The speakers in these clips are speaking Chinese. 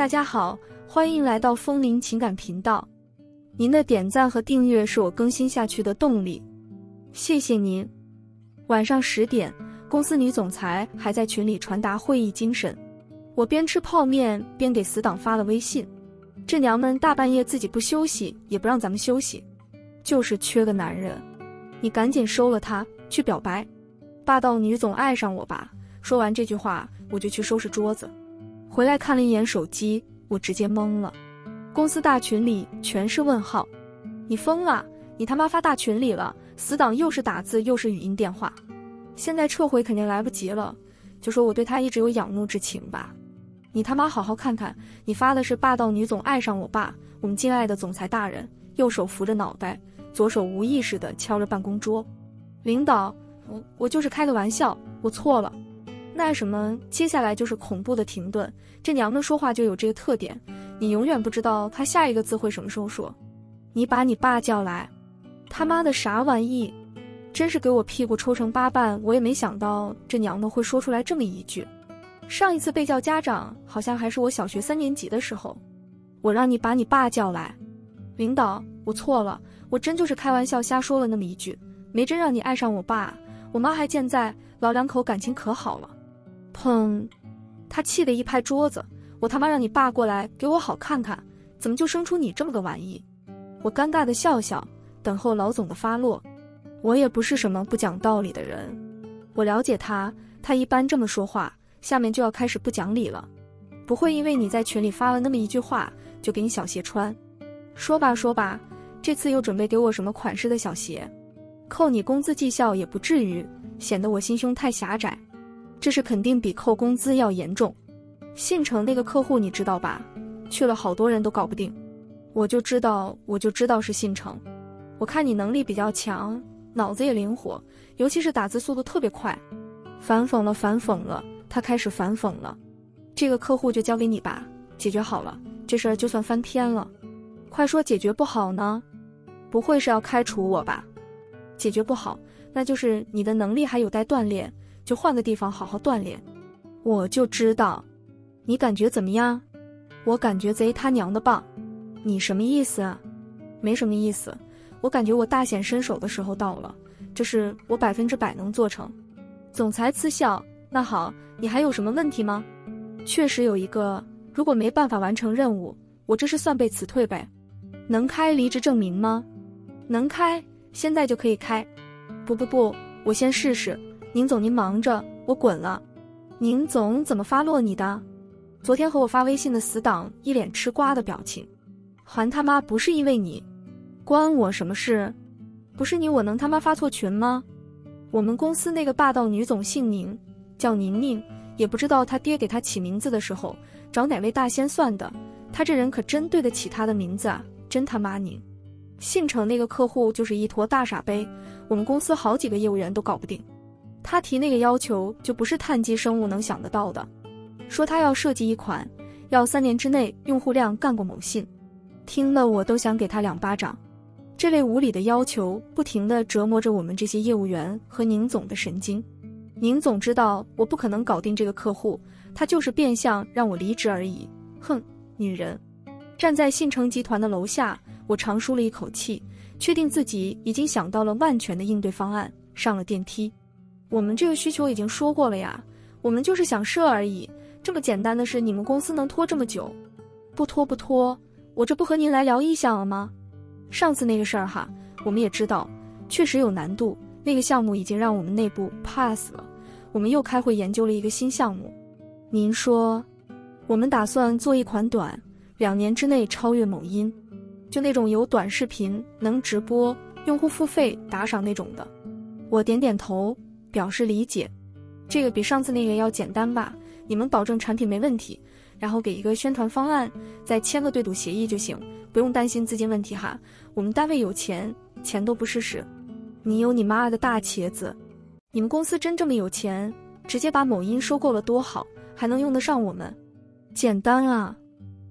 大家好，欢迎来到风铃情感频道。您的点赞和订阅是我更新下去的动力，谢谢您。晚上十点，公司女总裁还在群里传达会议精神，我边吃泡面边给死党发了微信：这娘们大半夜自己不休息，也不让咱们休息，就是缺个男人。你赶紧收了他，去表白。霸道女总爱上我吧。说完这句话，我就去收拾桌子。回来看了一眼手机，我直接懵了。公司大群里全是问号，你疯了？你他妈发大群里了？死党又是打字又是语音电话，现在撤回肯定来不及了。就说我对他一直有仰慕之情吧。你他妈好好看看，你发的是霸道女总爱上我爸，我们敬爱的总裁大人，右手扶着脑袋，左手无意识的敲着办公桌。领导，我我就是开个玩笑，我错了。那什么，接下来就是恐怖的停顿。这娘们说话就有这个特点，你永远不知道她下一个字会什么时候说。你把你爸叫来，他妈的啥玩意？真是给我屁股抽成八瓣！我也没想到这娘们会说出来这么一句。上一次被叫家长，好像还是我小学三年级的时候。我让你把你爸叫来，领导，我错了，我真就是开玩笑瞎说了那么一句，没真让你爱上我爸。我妈还健在，老两口感情可好了。砰！他气得一拍桌子：“我他妈让你爸过来给我好看看，怎么就生出你这么个玩意？”我尴尬的笑笑，等候老总的发落。我也不是什么不讲道理的人，我了解他，他一般这么说话，下面就要开始不讲理了。不会因为你在群里发了那么一句话，就给你小鞋穿。说吧说吧，这次又准备给我什么款式的小鞋？扣你工资绩效也不至于，显得我心胸太狭窄。这是肯定比扣工资要严重。信诚那个客户你知道吧？去了好多人都搞不定。我就知道，我就知道是信诚。我看你能力比较强，脑子也灵活，尤其是打字速度特别快。反讽了，反讽了，他开始反讽了。这个客户就交给你吧，解决好了，这事儿就算翻篇了。快说解决不好呢？不会是要开除我吧？解决不好，那就是你的能力还有待锻炼。就换个地方好好锻炼，我就知道，你感觉怎么样？我感觉贼他娘的棒，你什么意思？啊？没什么意思，我感觉我大显身手的时候到了，这是我百分之百能做成。总裁嗤笑，那好，你还有什么问题吗？确实有一个，如果没办法完成任务，我这是算被辞退呗？能开离职证明吗？能开，现在就可以开。不不不，我先试试。宁总，您忙着，我滚了。宁总怎么发落你的？昨天和我发微信的死党一脸吃瓜的表情。还他妈不是因为你，关我什么事？不是你我能他妈发错群吗？我们公司那个霸道女总姓宁，叫宁宁，也不知道她爹给她起名字的时候找哪位大仙算的。他这人可真对得起他的名字啊，真他妈宁。信诚那个客户就是一坨大傻杯，我们公司好几个业务员都搞不定。他提那个要求就不是碳基生物能想得到的，说他要设计一款，要三年之内用户量干过某信，听了我都想给他两巴掌。这类无理的要求，不停地折磨着我们这些业务员和宁总的神经。宁总知道我不可能搞定这个客户，他就是变相让我离职而已。哼，女人！站在信诚集团的楼下，我长舒了一口气，确定自己已经想到了万全的应对方案，上了电梯。我们这个需求已经说过了呀，我们就是想设而已，这么简单的事，你们公司能拖这么久？不拖不拖，我这不和您来聊意向了吗？上次那个事儿哈，我们也知道，确实有难度，那个项目已经让我们内部 pass 了，我们又开会研究了一个新项目。您说，我们打算做一款短，两年之内超越某音，就那种有短视频能直播，用户付费打赏那种的。我点点头。表示理解，这个比上次那个要简单吧？你们保证产品没问题，然后给一个宣传方案，再签个对赌协议就行，不用担心资金问题哈。我们单位有钱，钱都不是事。你有你妈的大茄子！你们公司真这么有钱？直接把某音收购了多好，还能用得上我们？简单啊，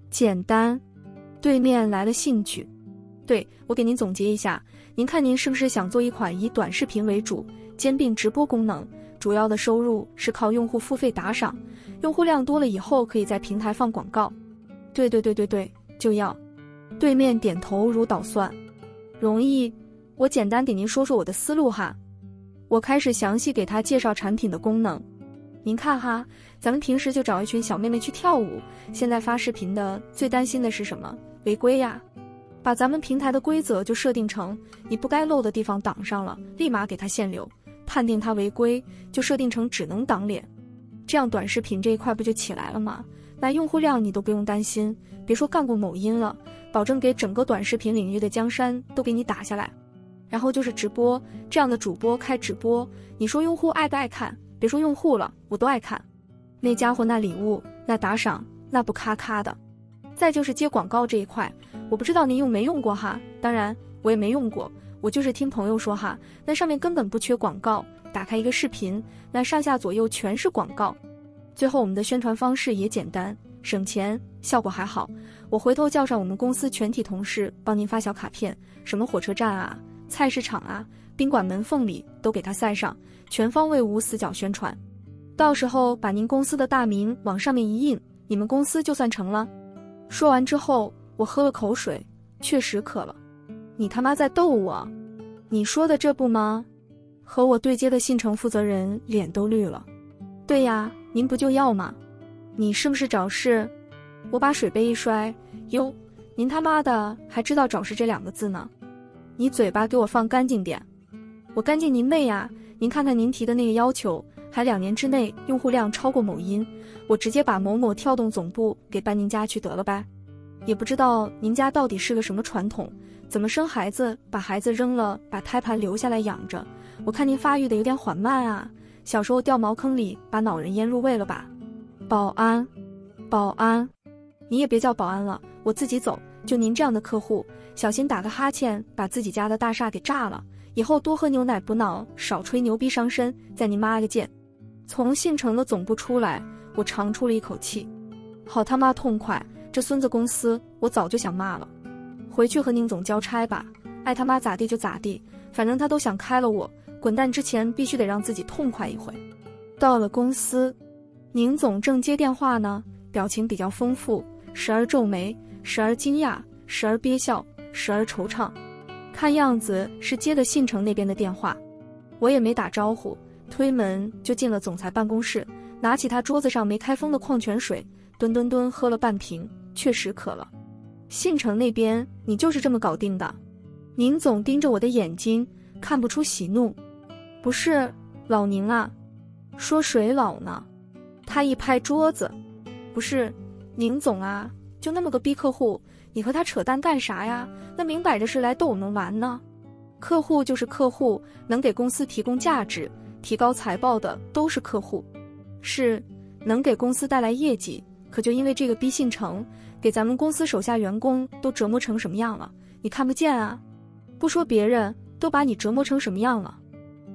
简单。对面来了兴趣，对我给您总结一下，您看您是不是想做一款以短视频为主？兼并直播功能，主要的收入是靠用户付费打赏，用户量多了以后可以在平台放广告。对对对对对，就要。对面点头如捣蒜。容易，我简单给您说说我的思路哈。我开始详细给他介绍产品的功能。您看哈，咱们平时就找一群小妹妹去跳舞，现在发视频的最担心的是什么？违规呀。把咱们平台的规则就设定成你不该露的地方挡上了，立马给他限流；判定他违规，就设定成只能挡脸。这样短视频这一块不就起来了吗？那用户量你都不用担心，别说干过某音了，保证给整个短视频领域的江山都给你打下来。然后就是直播，这样的主播开直播，你说用户爱不爱看？别说用户了，我都爱看。那家伙那礼物那打赏那不咔咔的。再就是接广告这一块，我不知道您用没用过哈，当然我也没用过，我就是听朋友说哈，那上面根本不缺广告，打开一个视频，那上下左右全是广告。最后我们的宣传方式也简单，省钱，效果还好。我回头叫上我们公司全体同事帮您发小卡片，什么火车站啊。菜市场啊，宾馆门缝里都给他塞上，全方位无死角宣传。到时候把您公司的大名往上面一印，你们公司就算成了。说完之后，我喝了口水，确实渴了。你他妈在逗我？你说的这不吗？和我对接的信诚负责人脸都绿了。对呀，您不就要吗？你是不是找事？我把水杯一摔，哟，您他妈的还知道找事这两个字呢？你嘴巴给我放干净点，我干净您妹呀！您看看您提的那个要求，还两年之内用户量超过某音，我直接把某某跳动总部给搬您家去得了呗。也不知道您家到底是个什么传统，怎么生孩子把孩子扔了，把胎盘留下来养着？我看您发育的有点缓慢啊，小时候掉茅坑里把老人腌入味了吧？保安，保安，你也别叫保安了，我自己走。就您这样的客户，小心打个哈欠，把自己家的大厦给炸了。以后多喝牛奶补脑，少吹牛逼伤身。再您妈个贱！从信诚的总部出来，我长出了一口气，好他妈痛快！这孙子公司，我早就想骂了。回去和宁总交差吧，爱他妈咋地就咋地，反正他都想开了我，滚蛋之前必须得让自己痛快一回。到了公司，宁总正接电话呢，表情比较丰富，时而皱眉。时而惊讶，时而憋笑，时而惆怅，看样子是接的信诚那边的电话。我也没打招呼，推门就进了总裁办公室，拿起他桌子上没开封的矿泉水，吨吨吨喝了半瓶，确实渴了。信诚那边你就是这么搞定的？宁总盯着我的眼睛，看不出喜怒。不是老宁啊，说谁老呢？他一拍桌子，不是宁总啊。就那么个逼客户，你和他扯淡干啥呀？那明摆着是来逗我们玩呢。客户就是客户，能给公司提供价值、提高财报的都是客户，是能给公司带来业绩。可就因为这个逼信诚，给咱们公司手下员工都折磨成什么样了？你看不见啊？不说别人，都把你折磨成什么样了？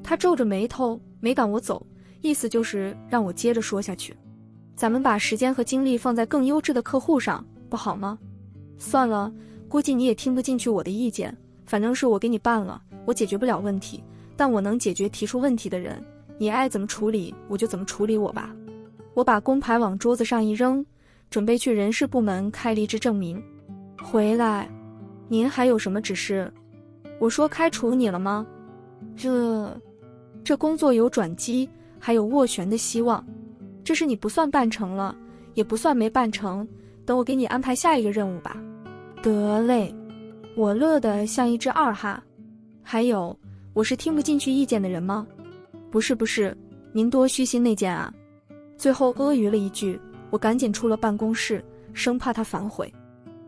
他皱着眉头，没赶我走，意思就是让我接着说下去。咱们把时间和精力放在更优质的客户上。不好吗？算了，估计你也听不进去我的意见。反正是我给你办了，我解决不了问题，但我能解决提出问题的人。你爱怎么处理我就怎么处理我吧。我把工牌往桌子上一扔，准备去人事部门开离职证明。回来，您还有什么指示？我说开除你了吗？这，这工作有转机，还有斡旋的希望。这是你不算办成了，也不算没办成。等我给你安排下一个任务吧。得嘞，我乐得像一只二哈。还有，我是听不进去意见的人吗？不是不是，您多虚心内见啊。最后阿谀了一句，我赶紧出了办公室，生怕他反悔。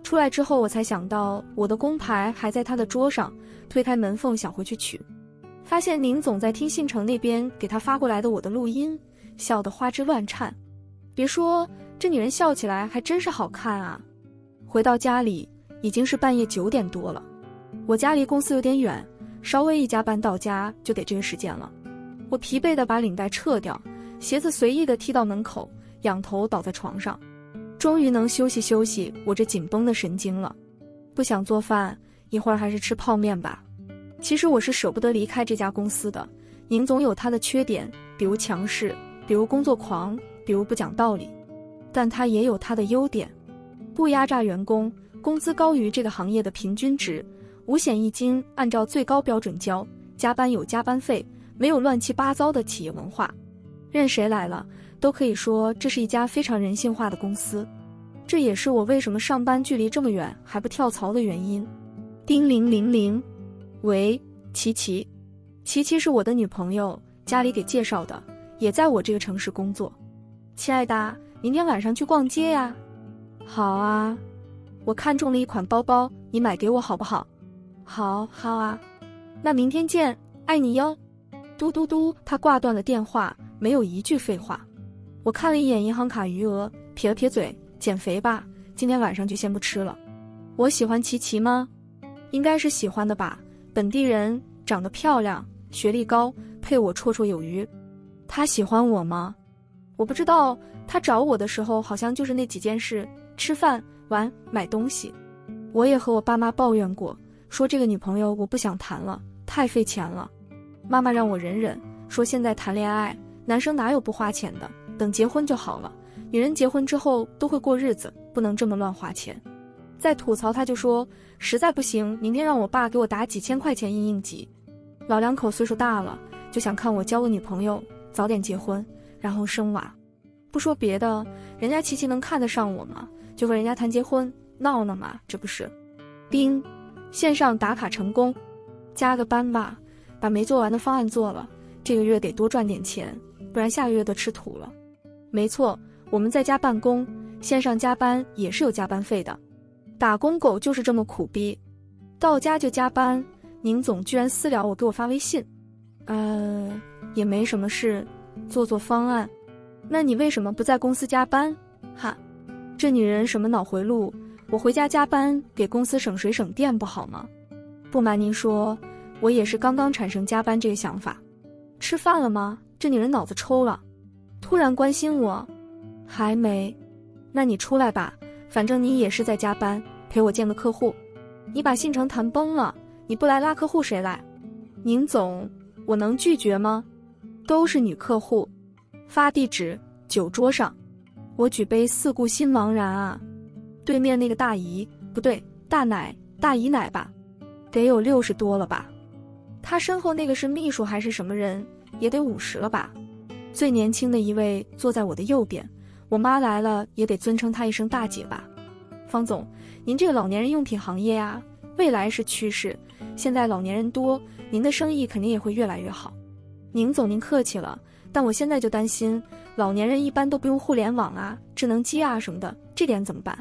出来之后，我才想到我的工牌还在他的桌上，推开门缝想回去取，发现宁总在听信诚那边给他发过来的我的录音，笑得花枝乱颤。别说。这女人笑起来还真是好看啊！回到家里已经是半夜九点多了，我家离公司有点远，稍微一加班到家就得这个时间了。我疲惫的把领带撤掉，鞋子随意的踢到门口，仰头倒在床上，终于能休息休息我这紧绷的神经了。不想做饭，一会儿还是吃泡面吧。其实我是舍不得离开这家公司的。宁总有他的缺点，比如强势，比如工作狂，比如不讲道理。但他也有他的优点，不压榨员工，工资高于这个行业的平均值，五险一金按照最高标准交，加班有加班费，没有乱七八糟的企业文化。任谁来了，都可以说这是一家非常人性化的公司。这也是我为什么上班距离这么远还不跳槽的原因。叮铃铃铃，喂，琪琪，琪琪是我的女朋友，家里给介绍的，也在我这个城市工作。亲爱的，明天晚上去逛街呀？好啊，我看中了一款包包，你买给我好不好？好，好啊，那明天见，爱你哟。嘟嘟嘟，他挂断了电话，没有一句废话。我看了一眼银行卡余额，撇了撇嘴。减肥吧，今天晚上就先不吃了。我喜欢琪琪吗？应该是喜欢的吧。本地人，长得漂亮，学历高，配我绰绰有余。他喜欢我吗？我不知道。他找我的时候，好像就是那几件事：吃饭、玩、买东西。我也和我爸妈抱怨过，说这个女朋友我不想谈了，太费钱了。妈妈让我忍忍，说现在谈恋爱，男生哪有不花钱的？等结婚就好了。女人结婚之后都会过日子，不能这么乱花钱。再吐槽他就说，实在不行，明天让我爸给我打几千块钱应应急。老两口岁数大了，就想看我交个女朋友，早点结婚，然后生娃。不说别的，人家琪琪能看得上我吗？就和人家谈结婚，闹呢嘛，这不是？叮，线上打卡成功，加个班吧，把没做完的方案做了，这个月得多赚点钱，不然下个月都吃土了。没错。我们在家办公，线上加班也是有加班费的。打工狗就是这么苦逼，到家就加班。宁总居然私聊我，给我发微信，呃，也没什么事，做做方案。那你为什么不在公司加班？哈，这女人什么脑回路？我回家加班，给公司省水省电不好吗？不瞒您说，我也是刚刚产生加班这个想法。吃饭了吗？这女人脑子抽了，突然关心我。还没，那你出来吧，反正你也是在加班，陪我见个客户。你把信诚谈崩了，你不来拉客户谁来？宁总，我能拒绝吗？都是女客户，发地址酒桌上，我举杯四顾心茫然啊。对面那个大姨不对，大奶大姨奶吧，得有六十多了吧？她身后那个是秘书还是什么人？也得五十了吧？最年轻的一位坐在我的右边。我妈来了也得尊称她一声大姐吧，方总，您这个老年人用品行业呀，未来是趋势，现在老年人多，您的生意肯定也会越来越好。宁总您客气了，但我现在就担心，老年人一般都不用互联网啊、智能机啊什么的，这点怎么办？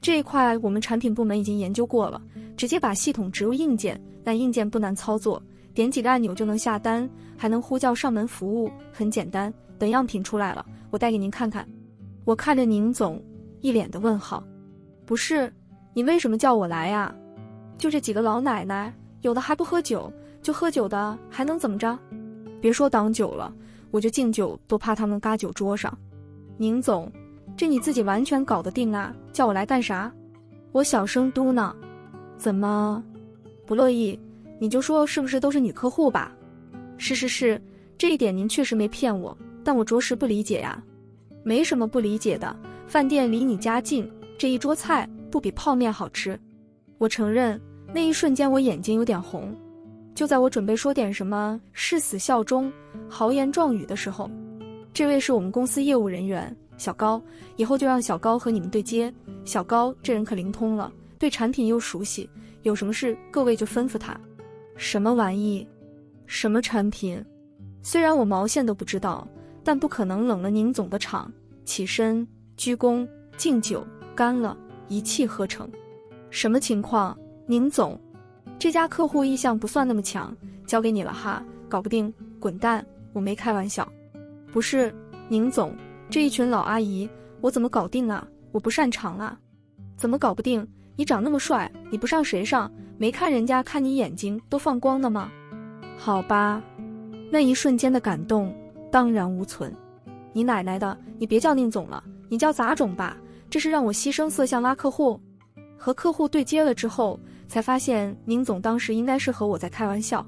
这一块我们产品部门已经研究过了，直接把系统植入硬件，但硬件不难操作，点几个按钮就能下单，还能呼叫上门服务，很简单。等样品出来了，我带给您看看。我看着宁总，一脸的问号。不是，你为什么叫我来呀？就这几个老奶奶，有的还不喝酒，就喝酒的还能怎么着？别说挡酒了，我就敬酒都怕他们嘎酒桌上。宁总，这你自己完全搞得定啊？叫我来干啥？我小声嘟囔。怎么，不乐意？你就说是不是都是女客户吧？是是是，这一点您确实没骗我，但我着实不理解呀。没什么不理解的，饭店离你家近，这一桌菜不比泡面好吃。我承认，那一瞬间我眼睛有点红。就在我准备说点什么誓死效忠、豪言壮语的时候，这位是我们公司业务人员小高，以后就让小高和你们对接。小高这人可灵通了，对产品又熟悉，有什么事各位就吩咐他。什么玩意？什么产品？虽然我毛线都不知道。但不可能冷了宁总的场，起身鞠躬敬酒，干了，一气呵成。什么情况？宁总，这家客户意向不算那么强，交给你了哈，搞不定滚蛋！我没开玩笑。不是，宁总，这一群老阿姨，我怎么搞定啊？我不擅长啊。怎么搞不定？你长那么帅，你不上谁上？没看人家看你眼睛都放光的吗？好吧，那一瞬间的感动。荡然无存，你奶奶的！你别叫宁总了，你叫杂种吧。这是让我牺牲色相拉客户，和客户对接了之后，才发现宁总当时应该是和我在开玩笑。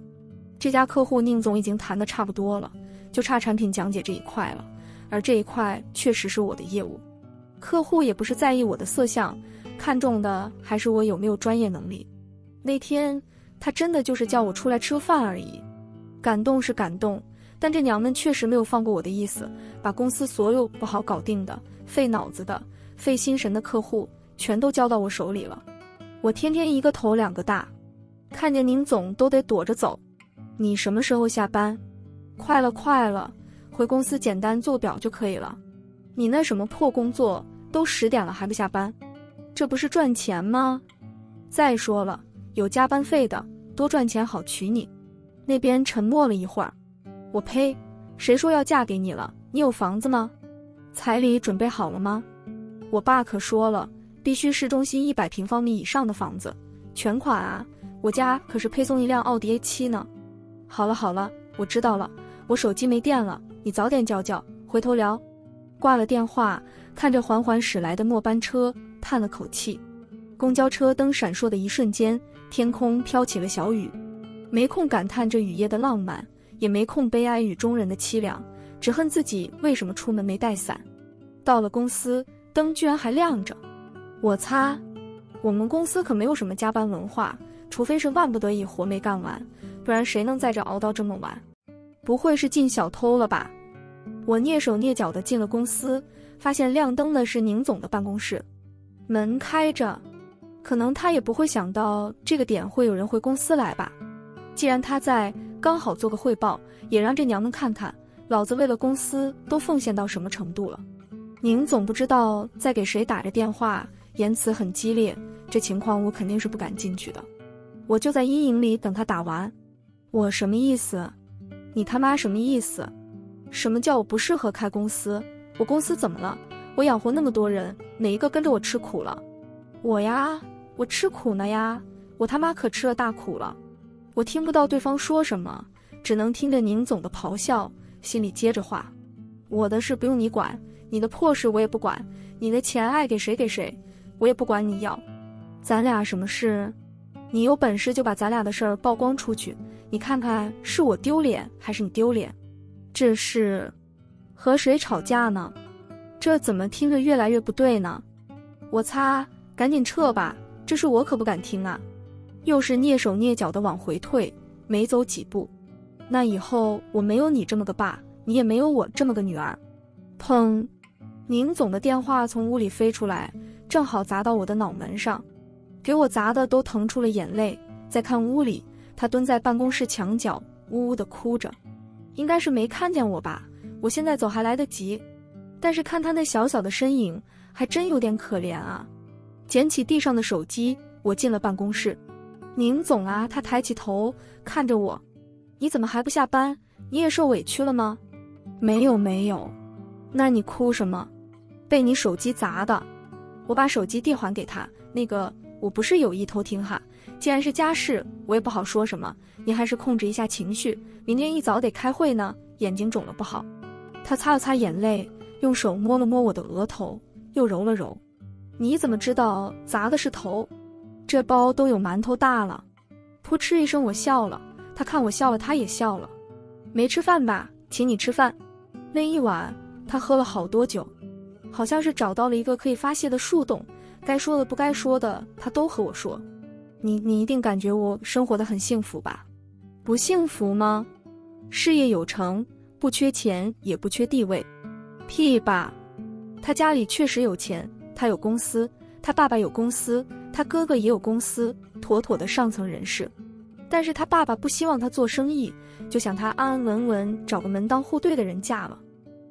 这家客户宁总已经谈的差不多了，就差产品讲解这一块了，而这一块确实是我的业务。客户也不是在意我的色相，看重的还是我有没有专业能力。那天他真的就是叫我出来吃饭而已，感动是感动，但这娘们确实没有放过我的意思，把公司所有不好搞定的、费脑子的、费心神的客户全都交到我手里了。我天天一个头两个大，看见宁总都得躲着走。你什么时候下班？快了，快了，回公司简单做表就可以了。你那什么破工作，都十点了还不下班，这不是赚钱吗？再说了，有加班费的，多赚钱好娶你。那边沉默了一会儿，我呸，谁说要嫁给你了？你有房子吗？彩礼准备好了吗？我爸可说了。必须市中心一百平方米以上的房子，全款啊！我家可是配送一辆奥迪 A7 呢。好了好了，我知道了，我手机没电了，你早点叫叫，回头聊。挂了电话，看着缓缓驶来的末班车，叹了口气。公交车灯闪烁的一瞬间，天空飘起了小雨，没空感叹这雨夜的浪漫，也没空悲哀雨中人的凄凉，只恨自己为什么出门没带伞。到了公司，灯居然还亮着。我擦，我们公司可没有什么加班文化，除非是万不得已活没干完，不然谁能在这熬到这么晚？不会是进小偷了吧？我蹑手蹑脚的进了公司，发现亮灯的是宁总的办公室，门开着，可能他也不会想到这个点会有人回公司来吧。既然他在，刚好做个汇报，也让这娘们看看老子为了公司都奉献到什么程度了。宁总不知道在给谁打着电话。言辞很激烈，这情况我肯定是不敢进去的。我就在阴影里等他打完。我什么意思？你他妈什么意思？什么叫我不适合开公司？我公司怎么了？我养活那么多人，哪一个跟着我吃苦了？我呀，我吃苦呢呀！我他妈可吃了大苦了。我听不到对方说什么，只能听着宁总的咆哮，心里接着话：我的事不用你管，你的破事我也不管，你的钱爱给谁给谁。我也不管你要，咱俩什么事？你有本事就把咱俩的事儿曝光出去，你看看是我丢脸还是你丢脸？这是和谁吵架呢？这怎么听着越来越不对呢？我擦，赶紧撤吧！这事我可不敢听啊！又是蹑手蹑脚的往回退，没走几步，那以后我没有你这么个爸，你也没有我这么个女儿。砰！宁总的电话从屋里飞出来。正好砸到我的脑门上，给我砸的都疼出了眼泪。再看屋里，他蹲在办公室墙角，呜呜的哭着，应该是没看见我吧？我现在走还来得及，但是看他那小小的身影，还真有点可怜啊。捡起地上的手机，我进了办公室。宁总啊，他抬起头看着我，你怎么还不下班？你也受委屈了吗？没有没有，那你哭什么？被你手机砸的。我把手机递还给他，那个我不是有意偷听哈，既然是家事，我也不好说什么，你还是控制一下情绪，明天一早得开会呢，眼睛肿了不好。他擦了擦眼泪，用手摸了摸我的额头，又揉了揉。你怎么知道砸的是头？这包都有馒头大了。噗嗤一声，我笑了。他看我笑了，他也笑了。没吃饭吧？请你吃饭。那一晚他喝了好多酒。好像是找到了一个可以发泄的树洞，该说的不该说的，他都和我说。你你一定感觉我生活的很幸福吧？不幸福吗？事业有成，不缺钱，也不缺地位。屁吧！他家里确实有钱，他有公司，他爸爸有公司，他哥哥也有公司，妥妥的上层人士。但是他爸爸不希望他做生意，就想他安安稳稳找个门当户对的人嫁了。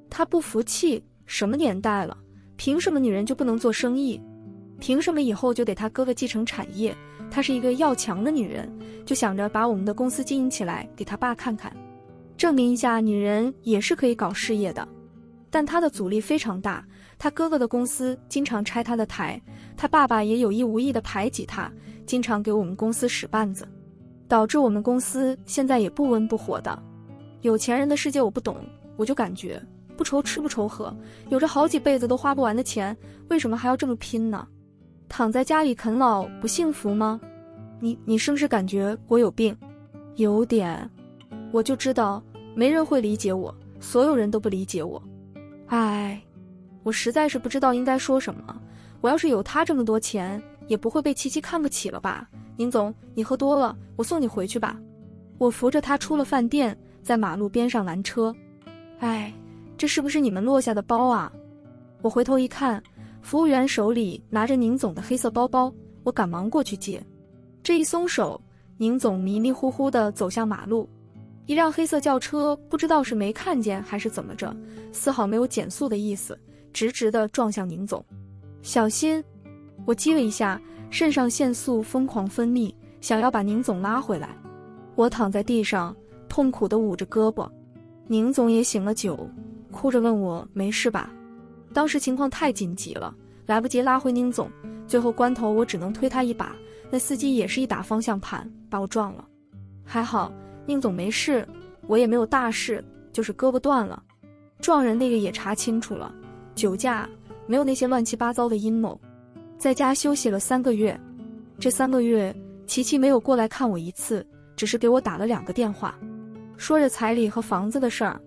他不服气。什么年代了？凭什么女人就不能做生意？凭什么以后就得他哥哥继承产业？她是一个要强的女人，就想着把我们的公司经营起来，给他爸看看，证明一下女人也是可以搞事业的。但他的阻力非常大，他哥哥的公司经常拆他的台，他爸爸也有意无意的排挤他，经常给我们公司使绊子，导致我们公司现在也不温不火的。有钱人的世界我不懂，我就感觉。不愁吃不愁喝，有着好几辈子都花不完的钱，为什么还要这么拼呢？躺在家里啃老不幸福吗？你你是不是感觉我有病？有点，我就知道没人会理解我，所有人都不理解我。唉，我实在是不知道应该说什么。我要是有他这么多钱，也不会被琪琪看不起了吧？宁总，你喝多了，我送你回去吧。我扶着他出了饭店，在马路边上拦车。哎，这是不是你们落下的包啊？我回头一看，服务员手里拿着宁总的黑色包包，我赶忙过去接。这一松手，宁总迷迷糊糊地走向马路。一辆黑色轿车，不知道是没看见还是怎么着，丝毫没有减速的意思，直直的撞向宁总。小心！我激了一下，肾上腺素疯狂分泌，想要把宁总拉回来。我躺在地上，痛苦的捂着胳膊。宁总也醒了酒，哭着问我没事吧？当时情况太紧急了，来不及拉回宁总，最后关头我只能推他一把。那司机也是一打方向盘把我撞了，还好。宁总没事，我也没有大事，就是胳膊断了。撞人那个也查清楚了，酒驾，没有那些乱七八糟的阴谋。在家休息了三个月，这三个月，琪琪没有过来看我一次，只是给我打了两个电话，说着彩礼和房子的事儿。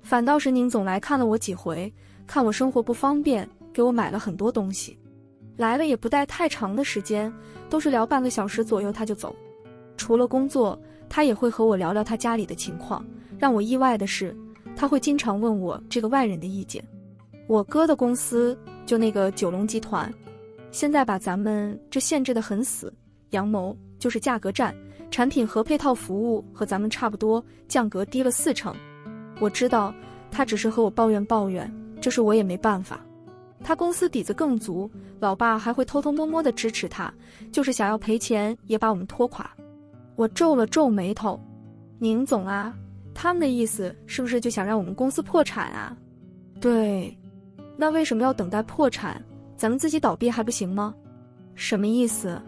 反倒是宁总来看了我几回，看我生活不方便，给我买了很多东西。来了也不待太长的时间，都是聊半个小时左右他就走。除了工作。他也会和我聊聊他家里的情况。让我意外的是，他会经常问我这个外人的意见。我哥的公司就那个九龙集团，现在把咱们这限制的很死。阳谋就是价格战，产品和配套服务和咱们差不多，价格低了四成。我知道他只是和我抱怨抱怨，这是我也没办法。他公司底子更足，老爸还会偷偷摸摸的支持他，就是想要赔钱也把我们拖垮。我皱了皱眉头，宁总啊，他们的意思是不是就想让我们公司破产啊？对，那为什么要等待破产？咱们自己倒闭还不行吗？什么意思？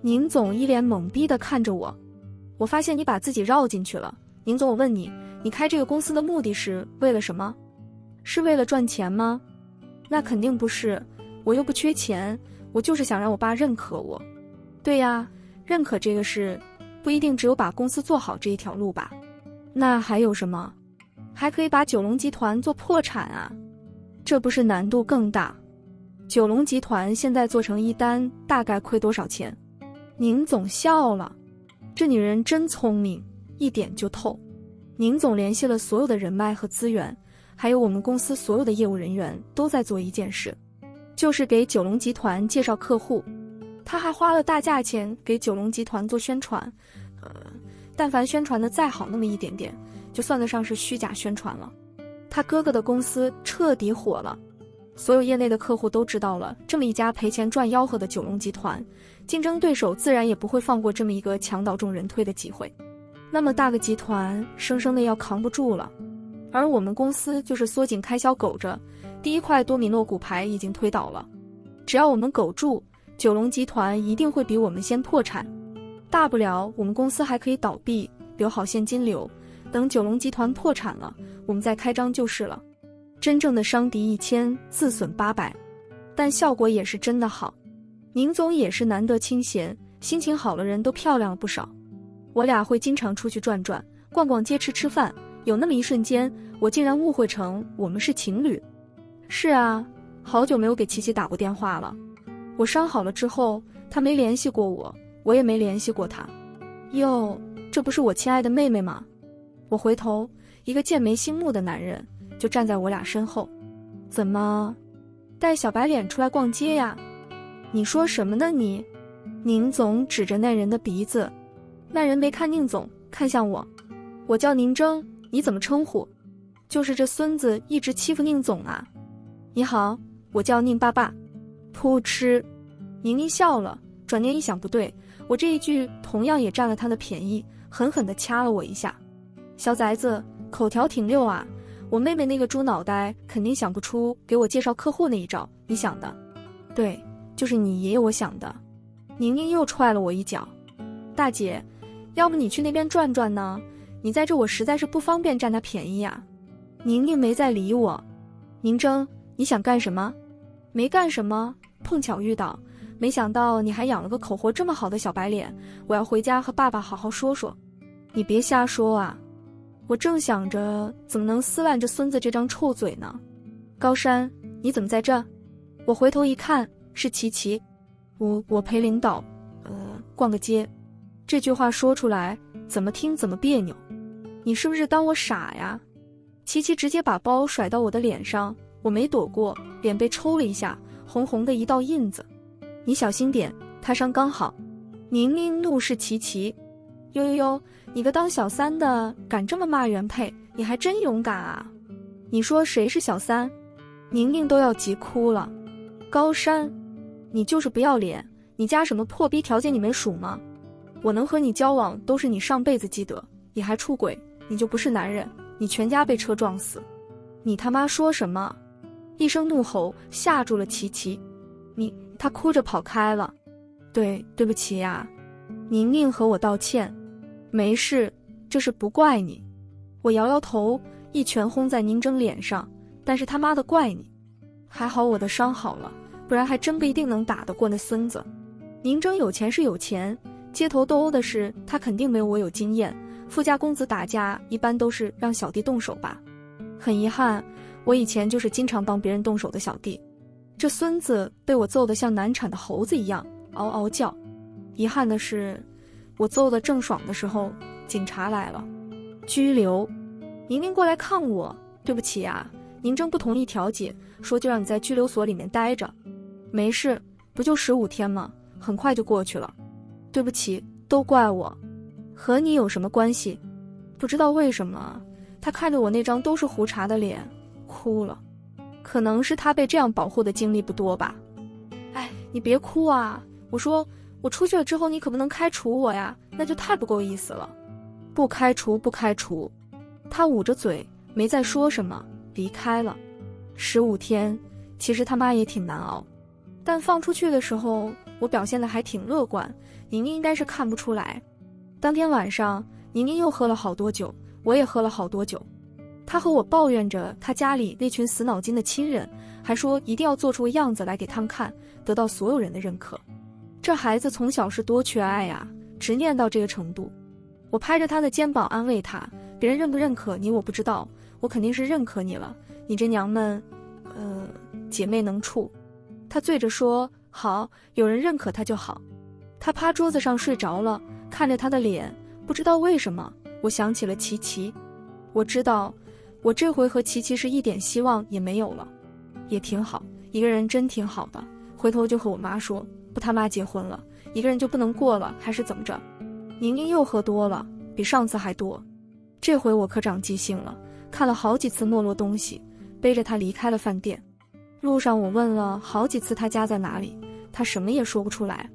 宁总一脸懵逼的看着我。我发现你把自己绕进去了。宁总，我问你，你开这个公司的目的是为了什么？是为了赚钱吗？那肯定不是，我又不缺钱，我就是想让我爸认可我。对呀，认可这个是。不一定只有把公司做好这一条路吧？那还有什么？还可以把九龙集团做破产啊？这不是难度更大？九龙集团现在做成一单大概亏多少钱？宁总笑了，这女人真聪明，一点就透。宁总联系了所有的人脉和资源，还有我们公司所有的业务人员都在做一件事，就是给九龙集团介绍客户。他还花了大价钱给九龙集团做宣传，呃，但凡宣传的再好那么一点点，就算得上是虚假宣传了。他哥哥的公司彻底火了，所有业内的客户都知道了这么一家赔钱赚吆喝的九龙集团，竞争对手自然也不会放过这么一个墙倒众人推的机会。那么大个集团，生生的要扛不住了。而我们公司就是缩紧开销苟着，第一块多米诺骨牌已经推倒了，只要我们苟住。九龙集团一定会比我们先破产，大不了我们公司还可以倒闭，留好现金流。等九龙集团破产了，我们再开张就是了。真正的伤敌一千，自损八百，但效果也是真的好。宁总也是难得清闲，心情好了，人都漂亮了不少。我俩会经常出去转转，逛逛街，吃吃饭。有那么一瞬间，我竟然误会成我们是情侣。是啊，好久没有给琪琪打过电话了。我伤好了之后，他没联系过我，我也没联系过他。哟，这不是我亲爱的妹妹吗？我回头，一个剑眉星目的男人就站在我俩身后。怎么，带小白脸出来逛街呀？你说什么呢你？宁总指着那人的鼻子，那人没看宁总，看向我。我叫宁征，你怎么称呼？就是这孙子一直欺负宁总啊。你好，我叫宁爸爸。扑哧，宁宁笑了。转念一想，不对，我这一句同样也占了他的便宜，狠狠地掐了我一下。小崽子，口条挺溜啊！我妹妹那个猪脑袋肯定想不出给我介绍客户那一招，你想的？对，就是你爷爷我想的。宁宁又踹了我一脚。大姐，要不你去那边转转呢？你在这我实在是不方便占他便宜啊。宁宁没再理我。宁征，你想干什么？没干什么。碰巧遇到，没想到你还养了个口活这么好的小白脸，我要回家和爸爸好好说说。你别瞎说啊！我正想着怎么能撕烂这孙子这张臭嘴呢。高山，你怎么在这？我回头一看，是琪琪。我我陪领导，呃，逛个街。这句话说出来，怎么听怎么别扭。你是不是当我傻呀？琪琪直接把包甩到我的脸上，我没躲过，脸被抽了一下，红红的一道印子。你小心点，他伤刚好。宁宁怒视琪琪，呦呦呦，你个当小三的敢这么骂原配，你还真勇敢啊！你说谁是小三？宁宁都要急哭了。高山。你就是不要脸！你家什么破逼条件你没数吗？我能和你交往都是你上辈子积德，你还出轨，你就不是男人！你全家被车撞死！你他妈说什么？一声怒吼吓住了琪琪，你他哭着跑开了。对，对不起呀，宁宁和我道歉，没事，这事不怪你。我摇摇头，一拳轰在宁真脸上，但是他妈的怪你！还好我的伤好了。不然还真不一定能打得过那孙子。宁征有钱是有钱，街头斗殴的事他肯定没有我有经验。富家公子打架一般都是让小弟动手吧。很遗憾，我以前就是经常帮别人动手的小弟。这孙子被我揍得像难产的猴子一样嗷嗷叫。遗憾的是，我揍得正爽的时候，警察来了，拘留。宁宁过来看我，对不起啊，宁征不同意调解，说就让你在拘留所里面待着。没事，不就十五天吗？很快就过去了。对不起，都怪我，和你有什么关系？不知道为什么，他看着我那张都是胡茬的脸，哭了。可能是他被这样保护的经历不多吧。哎，你别哭啊！我说，我出去了之后，你可不能开除我呀，那就太不够意思了。不开除，不开除。他捂着嘴，没再说什么，离开了。十五天，其实他妈也挺难熬。但放出去的时候，我表现的还挺乐观，宁宁应该是看不出来。当天晚上，宁宁又喝了好多酒，我也喝了好多酒。他和我抱怨着他家里那群死脑筋的亲人，还说一定要做出个样子来给他们看，得到所有人的认可。这孩子从小是多缺爱呀，执念到这个程度。我拍着他的肩膀安慰他：别人认不认可你我不知道，我肯定是认可你了。你这娘们，呃，姐妹能处。他醉着说：“好，有人认可他就好。”他趴桌子上睡着了，看着他的脸，不知道为什么，我想起了琪琪。我知道，我这回和琪琪是一点希望也没有了，也挺好，一个人真挺好的。回头就和我妈说，不他妈结婚了，一个人就不能过了，还是怎么着？宁宁又喝多了，比上次还多。这回我可长记性了，看了好几次没落东西，背着他离开了饭店。路上我问了好几次他家在哪里，他什么也说不出来。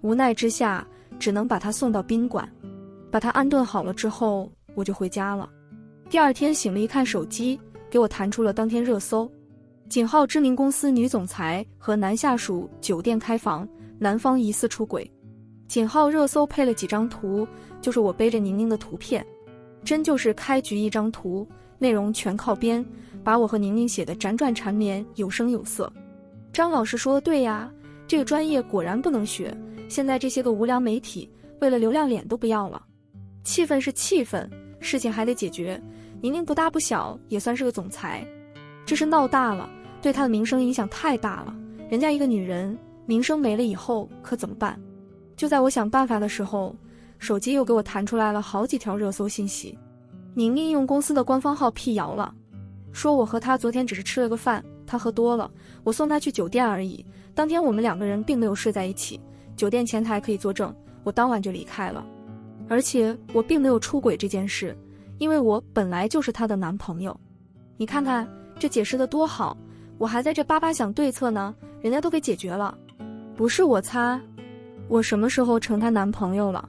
无奈之下，只能把他送到宾馆，把他安顿好了之后，我就回家了。第二天醒了，一看手机，给我弹出了当天热搜：景浩知名公司女总裁和男下属酒店开房，男方疑似出轨。景浩热搜配了几张图，就是我背着宁宁的图片，真就是开局一张图，内容全靠编。把我和宁宁写的辗转缠绵，有声有色。张老师说的对呀，这个专业果然不能学。现在这些个无良媒体，为了流量脸都不要了。气氛是气氛，事情还得解决。宁宁不大不小，也算是个总裁，这是闹大了，对她的名声影响太大了。人家一个女人，名声没了以后可怎么办？就在我想办法的时候，手机又给我弹出来了好几条热搜信息。宁宁用公司的官方号辟谣了。说我和他昨天只是吃了个饭，他喝多了，我送他去酒店而已。当天我们两个人并没有睡在一起，酒店前台可以作证。我当晚就离开了，而且我并没有出轨这件事，因为我本来就是她的男朋友。你看看这解释的多好，我还在这巴巴想对策呢，人家都给解决了。不是我擦，我什么时候成她男朋友了？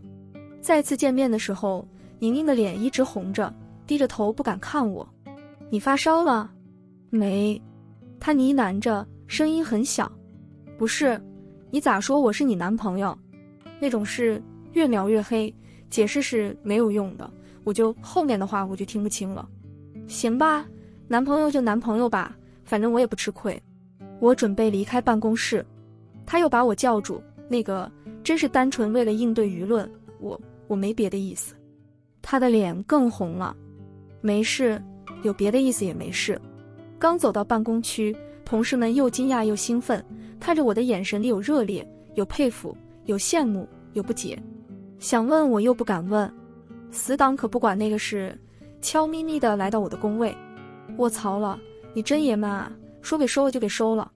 再次见面的时候，宁宁的脸一直红着，低着头不敢看我。你发烧了？没，她呢喃着，声音很小。不是，你咋说我是你男朋友？那种事越描越黑，解释是没有用的。我就后面的话我就听不清了。行吧，男朋友就男朋友吧，反正我也不吃亏。我准备离开办公室，他又把我叫住。那个真是单纯为了应对舆论，我我没别的意思。他的脸更红了。没事。有别的意思也没事。刚走到办公区，同事们又惊讶又兴奋，看着我的眼神里有热烈，有佩服，有羡慕，有不解。想问我又不敢问，死党可不管那个事，悄咪咪的来到我的工位。卧槽了，你真爷们啊！说给收了就给收了。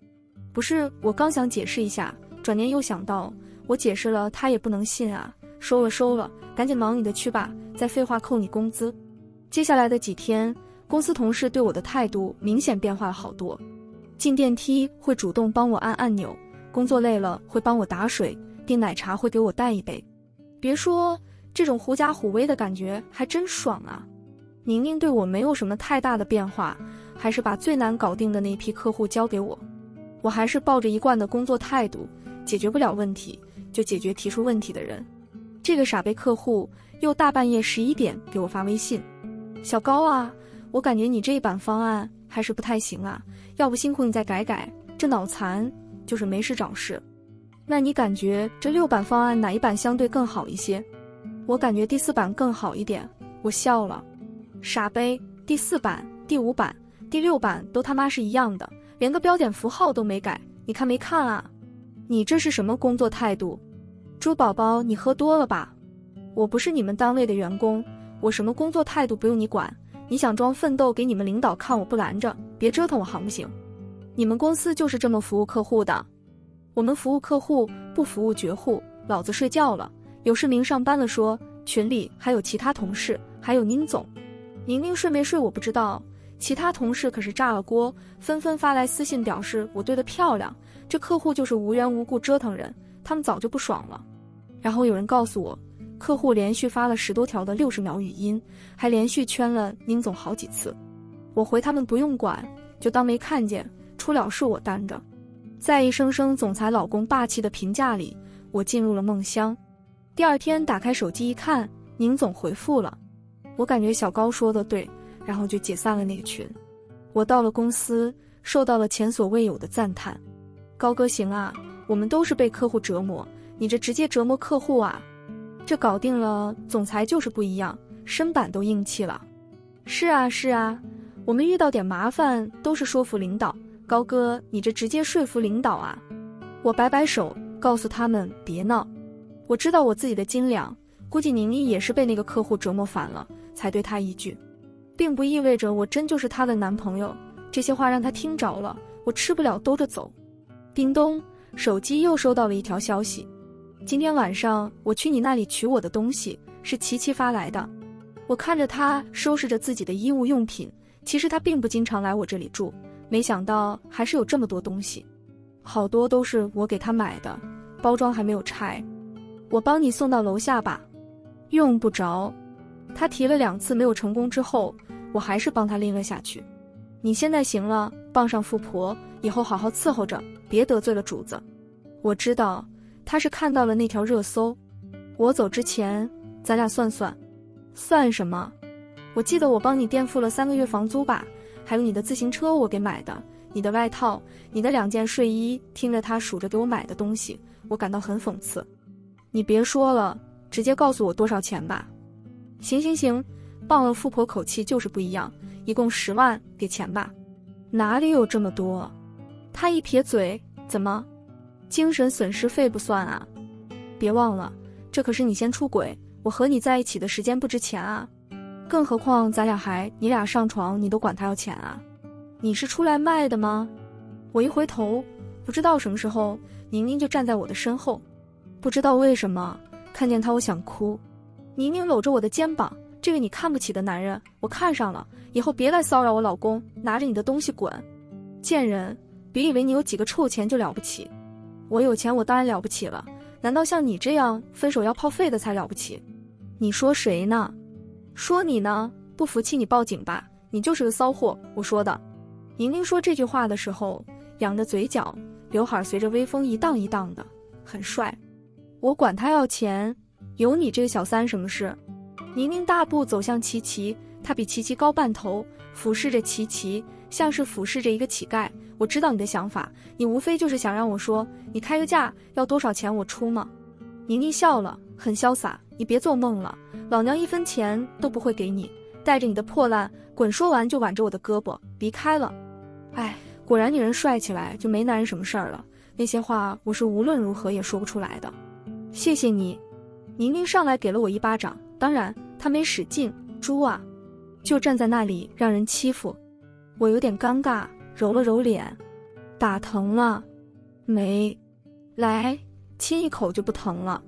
不是，我刚想解释一下，转念又想到，我解释了他也不能信啊。收了收了，赶紧忙你的去吧，再废话扣你工资。接下来的几天，公司同事对我的态度明显变化了好多。进电梯会主动帮我按按钮，工作累了会帮我打水，订奶茶会给我带一杯。别说这种狐假虎威的感觉还真爽啊！宁宁对我没有什么太大的变化，还是把最难搞定的那批客户交给我。我还是抱着一贯的工作态度，解决不了问题就解决提出问题的人。这个傻逼客户又大半夜十一点给我发微信：“小高啊，我感觉你这一版方案还是不太行啊，要不辛苦你再改改。这脑残就是没事找事。”那你感觉这六版方案哪一版相对更好一些？我感觉第四版更好一点。我笑了，傻杯，第四版、第五版、第六版都他妈是一样的，连个标点符号都没改，你看没看啊？你这是什么工作态度？猪宝宝，你喝多了吧？我不是你们单位的员工，我什么工作态度不用你管。你想装奋斗给你们领导看，我不拦着，别折腾我行不行？你们公司就是这么服务客户的。我们服务客户，不服务绝户。老子睡觉了，有事明上班了说。群里还有其他同事，还有宁总。宁宁睡没睡我不知道，其他同事可是炸了锅，纷纷发来私信表示我对的漂亮。这客户就是无缘无故折腾人，他们早就不爽了。然后有人告诉我，客户连续发了十多条的六十秒语音，还连续圈了宁总好几次。我回他们不用管，就当没看见，出了事我担着。在一声声总裁老公霸气的评价里，我进入了梦乡。第二天打开手机一看，宁总回复了，我感觉小高说的对，然后就解散了那个群。我到了公司，受到了前所未有的赞叹。高哥行啊，我们都是被客户折磨，你这直接折磨客户啊，这搞定了。总裁就是不一样，身板都硬气了。是啊是啊，我们遇到点麻烦都是说服领导。高哥，你这直接说服领导啊！我摆摆手，告诉他们别闹。我知道我自己的斤两，估计宁宁也是被那个客户折磨烦了，才对他一句，并不意味着我真就是她的男朋友。这些话让他听着了，我吃不了兜着走。叮咚，手机又收到了一条消息：今天晚上我去你那里取我的东西，是琪琪发来的。我看着他收拾着自己的衣物用品，其实他并不经常来我这里住。没想到还是有这么多东西，好多都是我给他买的，包装还没有拆。我帮你送到楼下吧，用不着。他提了两次没有成功之后，我还是帮他拎了下去。你现在行了，傍上富婆以后好好伺候着，别得罪了主子。我知道他是看到了那条热搜。我走之前，咱俩算算，算什么？我记得我帮你垫付了三个月房租吧。还有你的自行车，我给买的；你的外套，你的两件睡衣。听着他数着给我买的东西，我感到很讽刺。你别说了，直接告诉我多少钱吧。行行行，傍了富婆口气就是不一样。一共十万，给钱吧。哪里有这么多？他一撇嘴，怎么，精神损失费不算啊？别忘了，这可是你先出轨，我和你在一起的时间不值钱啊。更何况咱俩还你俩上床，你都管他要钱啊？你是出来卖的吗？我一回头，不知道什么时候宁宁就站在我的身后，不知道为什么看见他我想哭。宁宁搂着我的肩膀，这个你看不起的男人，我看上了，以后别来骚扰我老公，拿着你的东西滚！贱人，别以为你有几个臭钱就了不起，我有钱我当然了不起了，难道像你这样分手要泡费的才了不起？你说谁呢？说你呢，不服气你报警吧，你就是个骚货。我说的。宁宁说这句话的时候，扬着嘴角，刘海随着微风一荡一荡的，很帅。我管他要钱，有你这个小三什么事？宁宁大步走向琪琪，她比琪琪高半头，俯视着琪琪，像是俯视着一个乞丐。我知道你的想法，你无非就是想让我说，你开个价要多少钱我出吗？宁宁笑了，很潇洒。你别做梦了，老娘一分钱都不会给你，带着你的破烂滚！说完就挽着我的胳膊离开了。哎，果然，女人帅起来就没男人什么事儿了。那些话我是无论如何也说不出来的。谢谢你，宁宁上来给了我一巴掌，当然她没使劲。猪啊，就站在那里让人欺负。我有点尴尬，揉了揉脸，打疼了没？来亲一口就不疼了。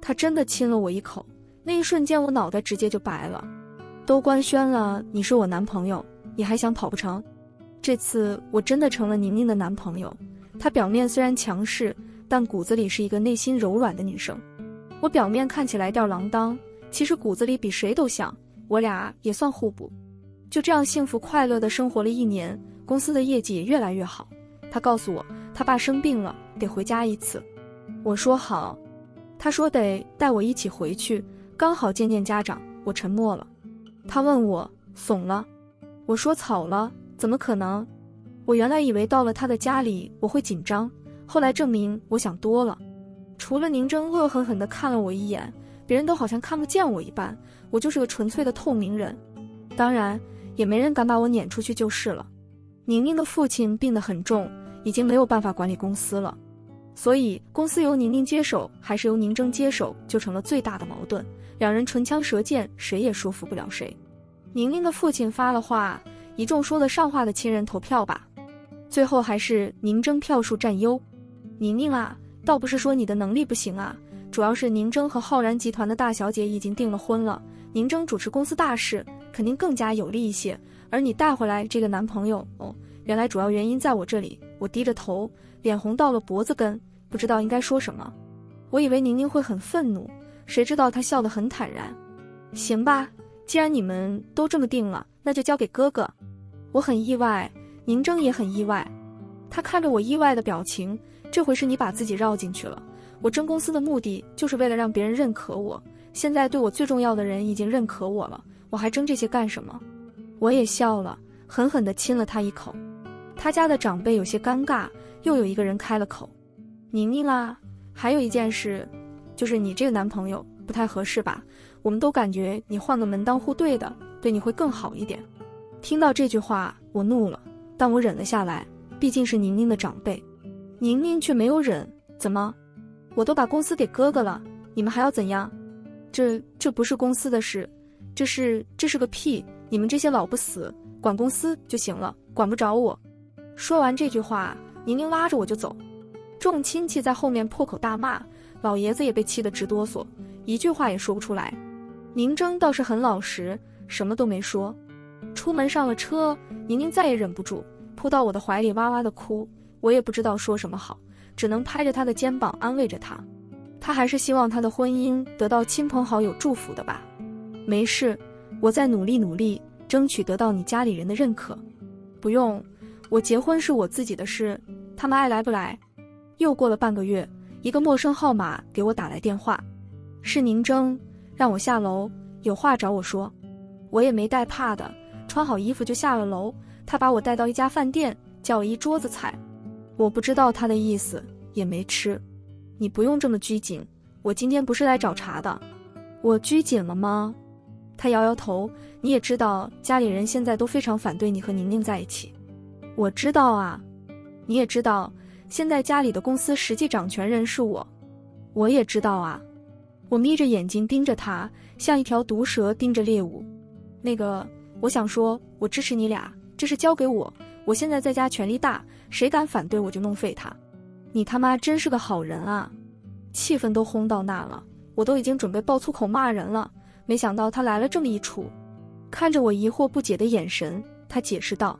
他真的亲了我一口，那一瞬间我脑袋直接就白了。都官宣了你是我男朋友，你还想跑不成？这次我真的成了宁宁的男朋友。她表面虽然强势，但骨子里是一个内心柔软的女生。我表面看起来吊儿郎当，其实骨子里比谁都像。我俩也算互补。就这样幸福快乐的生活了一年，公司的业绩也越来越好。他告诉我，他爸生病了，得回家一次。我说好。他说得带我一起回去，刚好见见家长。我沉默了。他问我怂了，我说草了，怎么可能？我原来以为到了他的家里我会紧张，后来证明我想多了。除了宁真恶狠狠地看了我一眼，别人都好像看不见我一般。我就是个纯粹的透明人，当然也没人敢把我撵出去就是了。宁宁的父亲病得很重，已经没有办法管理公司了，所以公司由宁宁接手还是由宁真接手，就成了最大的矛盾。两人唇枪舌剑，谁也说服不了谁。宁宁的父亲发了话，一众说得上话的亲人投票吧，最后还是宁真票数占优。宁宁啊，倒不是说你的能力不行啊，主要是宁峥和浩然集团的大小姐已经订了婚了，宁峥主持公司大事肯定更加有利一些。而你带回来这个男朋友，哦，原来主要原因在我这里。我低着头，脸红到了脖子根，不知道应该说什么。我以为宁宁会很愤怒。谁知道她笑得很坦然，行吧，既然你们都这么定了，那就交给哥哥。我很意外，宁征也很意外。他看着我意外的表情，这回是你把自己绕进去了。我争公司的目的就是为了让别人认可我，现在对我最重要的人已经认可我了，我还争这些干什么？我也笑了，狠狠地亲了他一口。他家的长辈有些尴尬，又有一个人开了口：“宁宁啊，还有一件事。”就是你这个男朋友不太合适吧？我们都感觉你换个门当户对的，对你会更好一点。听到这句话，我怒了，但我忍了下来，毕竟是宁宁的长辈。宁宁却没有忍，怎么？我都把公司给哥哥了，你们还要怎样？这这不是公司的事，这是这是个屁！你们这些老不死，管公司就行了，管不着我。说完这句话，宁宁拉着我就走，众亲戚在后面破口大骂。老爷子也被气得直哆嗦，一句话也说不出来。宁征倒是很老实，什么都没说。出门上了车，宁宁再也忍不住，扑到我的怀里哇哇的哭。我也不知道说什么好，只能拍着他的肩膀安慰着他。他还是希望他的婚姻得到亲朋好友祝福的吧。没事，我再努力努力，争取得到你家里人的认可。不用，我结婚是我自己的事，他们爱来不来。又过了半个月。一个陌生号码给我打来电话，是宁征，让我下楼，有话找我说。我也没带怕的，穿好衣服就下了楼。他把我带到一家饭店，叫了一桌子菜，我不知道他的意思，也没吃。你不用这么拘谨，我今天不是来找茬的。我拘谨了吗？他摇摇头。你也知道，家里人现在都非常反对你和宁宁在一起。我知道啊，你也知道。现在家里的公司实际掌权人是我，我也知道啊。我眯着眼睛盯着他，像一条毒蛇盯着猎物。那个，我想说，我支持你俩，这事交给我。我现在在家权力大，谁敢反对我就弄废他。你他妈真是个好人啊！气氛都轰到那了，我都已经准备爆粗口骂人了，没想到他来了这么一出。看着我疑惑不解的眼神，他解释道：“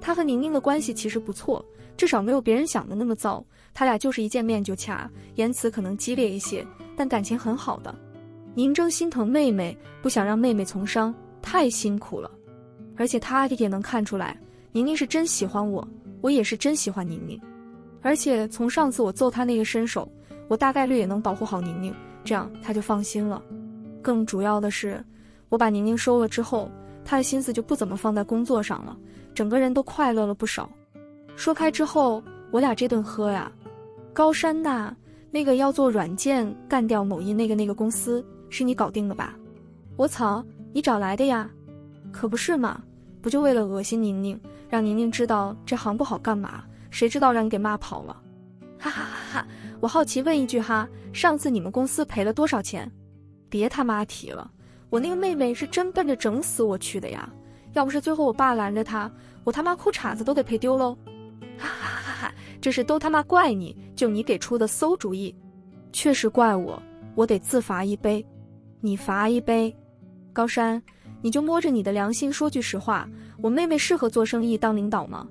他和宁宁的关系其实不错。”至少没有别人想的那么糟，他俩就是一见面就掐，言辞可能激烈一些，但感情很好的。宁征心疼妹妹，不想让妹妹从伤，太辛苦了。而且他也能看出来，宁宁是真喜欢我，我也是真喜欢宁宁。而且从上次我揍他那个身手，我大概率也能保护好宁宁，这样他就放心了。更主要的是，我把宁宁收了之后，他的心思就不怎么放在工作上了，整个人都快乐了不少。说开之后，我俩这顿喝呀，高山呐，那个要做软件干掉某音那个那个公司是你搞定的吧？我操，你找来的呀？可不是嘛，不就为了恶心宁宁，让。宁宁知道这行不好干嘛。谁知道让你给骂跑了，哈哈哈哈！我好奇问一句哈，上次你们公司赔了多少钱？别他妈提了，我那个妹妹是真奔着整死我去的呀！要不是最后我爸拦着她，我他妈裤衩子都得赔丢喽！哈哈哈哈！这是都他妈怪你，就你给出的馊主意，确实怪我，我得自罚一杯，你罚一杯。高山，你就摸着你的良心说句实话，我妹妹适合做生意当领导吗？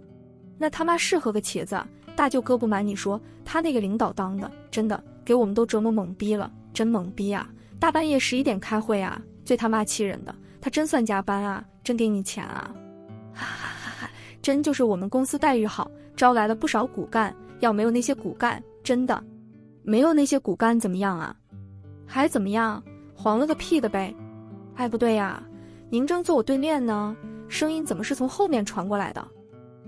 那他妈适合个茄子！大舅哥不瞒你说，他那个领导当的真的给我们都折磨懵逼了，真懵逼啊！大半夜十一点开会啊，最他妈气人的，他真算加班啊，真给你钱啊！哈哈哈！真就是我们公司待遇好，招来了不少骨干，要没有那些骨干，真的没有那些骨干怎么样啊？还怎么样？黄了个屁的呗！哎，不对呀，宁正坐我对面呢，声音怎么是从后面传过来的？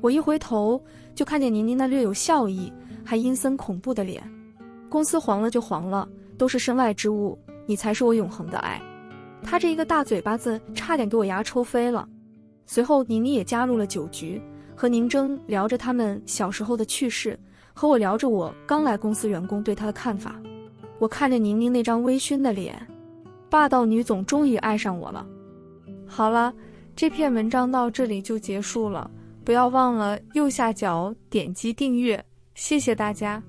我一回头，就看见宁宁那略有笑意、还阴森恐怖的脸。公司黄了就黄了，都是身外之物，你才是我永恒的爱。他这一个大嘴巴子，差点给我牙抽飞了。随后，宁宁也加入了酒局，和宁征聊着他们小时候的趣事，和我聊着我刚来公司员工对他的看法。我看着宁宁那张微醺的脸，霸道女总终于爱上我了。好了，这篇文章到这里就结束了。不要忘了右下角点击订阅，谢谢大家。